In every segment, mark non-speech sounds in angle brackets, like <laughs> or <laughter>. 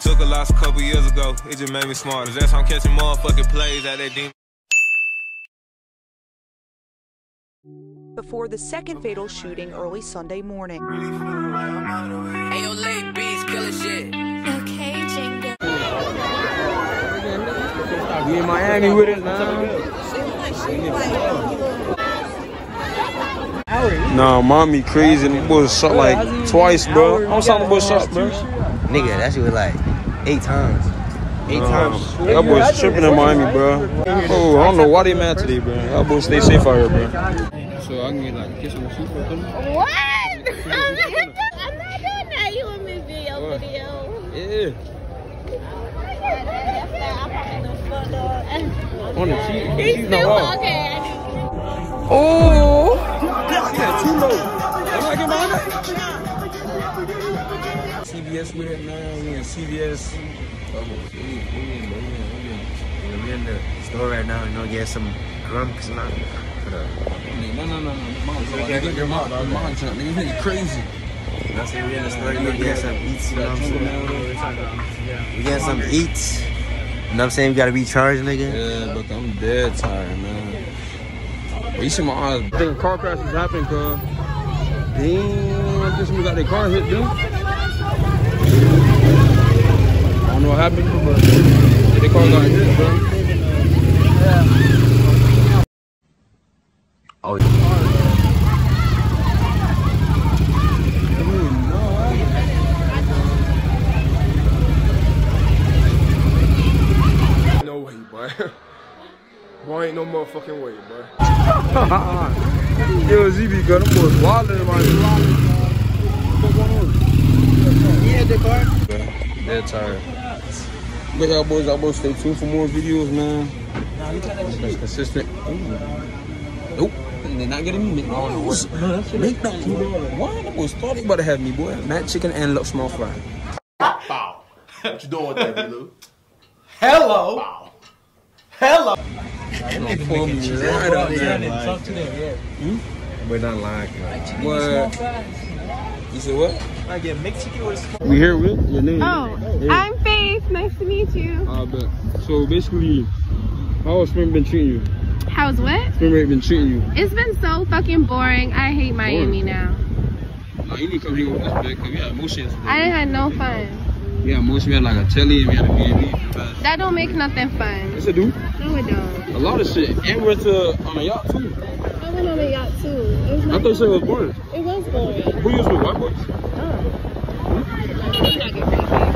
Took a loss a couple years ago, it just made me smarter. That's how I'm catching motherfucking plays at that demon. before the second fatal shooting early Sunday morning. Ayo, late beats, killer shit. Okay, Jenga. We in Miami with it now. Nah, mommy crazy. The boy shot like twice, bro. I'm sorry, the boy shot, bro. Nigga, that shit was like eight times. Eight times. That boy's tripping in Miami, bro. Oh, I don't know why they mad today, bro. That boy stay safe out here, bro. So I can get like a kiss on the cheek or something? What? <laughs> I'm not, I'm not doing that. You want in this video What? video. Yeah. On the cheek. He's still no, okay. Oh! Yeah, too low. Am I getting behind that? CVS with it now. We in CVS. Oh, we, we, in, we, in, we, in, we in the store right now, you know, get some grumps now. But, uh, No, no, no, no. Mom's okay, get your mom. Your mom's trying. Nigga, nigga crazy. you know, so we in the store, you know, get some eats, you know what I'm saying? We get some eats. You know what I'm saying? We gotta recharge, nigga. Yeah, but I'm dead tired, man. But you see my eyes. I think a car crash is happening, cuz. Damn, I think somebody got their car hit, dude. I don't know what happened, but their car got hit, bro. Oh, No way, boy. <laughs> Boy, ain't no motherfucking way, boy. <laughs> Yo, ZB, cuz, them boys wildin' in my Dead tired. But y'all boys, y'all boys stay tuned for more videos, man. That's consistent. Ooh. Nope. They're not getting me McDonald's. McDonald's. Why the boys thought they about to have me, boy? McChicken and look small fry. Bow. what you doing with that, B-Lou? Hello. Bow. Hello. Pull me right out there. we're hmm? not lying. What? You said what? I get mixed chicken with We here with your name. Oh, I'm Faith. Nice to meet you. Ah, I bet. So basically, how has spring been treating you? How's what? Spring break been treating you? It's been so fucking boring. I hate Miami now. Nah, you need to come here with us, man, because we had motion today. I didn't have no fun. We had motion, we had like a telly, and we had a B&B. That don't make nothing fun. Yes, it do. No, it don't. A lot of shit. And we went to on a yacht, too. I went on a yacht too. It was I thought you said it was boring. It was boring. Who you with, white boys? Oh. Hmm? Let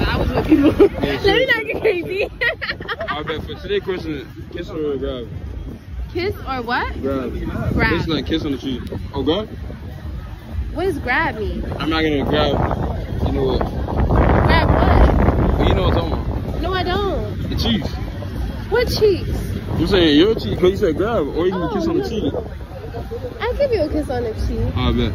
I was with people. <laughs> Let me not get crazy. I bet for today's question, kiss or grab? Kiss or what? Grab. Grab. It's like kiss on the cheek. Oh, grab? What does grab mean? I'm not gonna grab, you know what? Grab what? Well, you know what I'm talking about. No, I don't. The cheeks. What cheeks? I'm saying your cheek, because you said grab, or you can Oh, kiss on the oh, cheek. I'll give you a kiss on the cheek. I bet.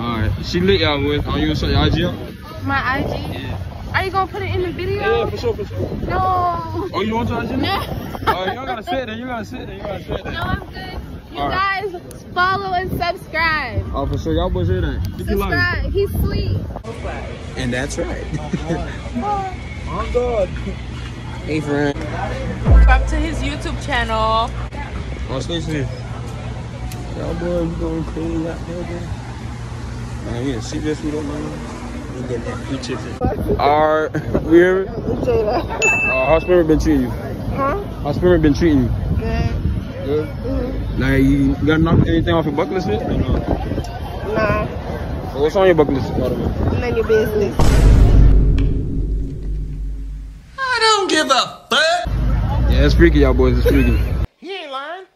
Alright, she lit y'all with. Are you gonna show your IG out? My IG? Are you gonna put it in the video? Yeah, for sure, for sure. No. Oh, you want your IG? No. Oh, you don't gotta sit there. then. You gotta sit there. then. You gotta sit there. No, I'm good. You All right. guys follow and subscribe. Oh, for sure. Y'all boys hear that. Keep. Subscribe. He's sweet. And that's right. <laughs> Oh, God. Hey, friend. Subscribe to his YouTube channel. Oh, Stacey. Y'all boys going crazy out there, bro. Man, we in CVS, we don't know. We get that free chicken. Alright, we hear it? Uh, how's Spirit been treating you? Huh? How's Spirit been treating you? Good. Good? Mm-hmm. Like, you got knock anything off your bucket list yet? or no? Nah. So what's on your bucket list, by the way? None of your business. I don't give a fuck. Yeah, it's freaky, y'all boys. It's freaky. He ain't lying.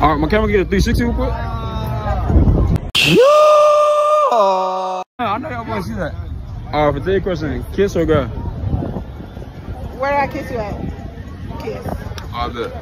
All right, my camera get a 360 real quick. I know y'all want to see that. All right, for today's question, kiss or girl? Where do I kiss you at? Kiss. I bet.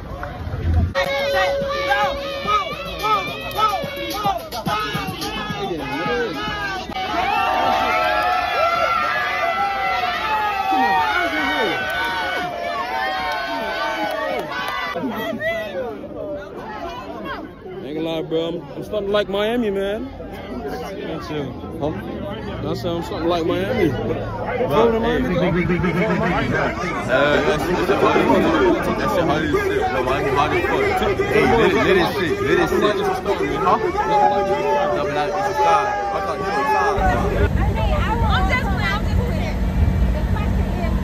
Ain't gonna lie, bro. I'm, I'm starting to like Miami, man. Me too. Huh? That sounds something like Miami. Hey, Miami. Uh, that's shit, that's hard as shit. That shit hard shit. No, Miami hard as fuck. Hey, lit, lit as shit. Lit as shit. Huh? No, but I, it's a sky. I thought you were sky. I'm just playing. I'm just playing.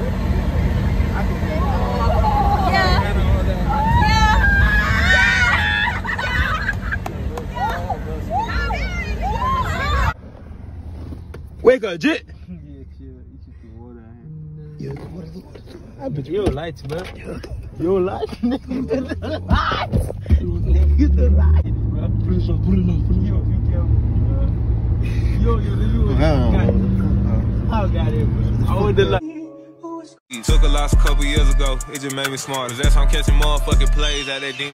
Yeah. Yeah. Wake up, Jit. I bet you don't light, man. You don't light, nigga. The light. Nigga, the light, bro. Put it on, put it on, put it on. Be careful, bro. Yo, yo, yo. How got it. I want the light. Took a loss a couple years ago. It just made me smarter. That's how I'm catching motherfucking plays at that D.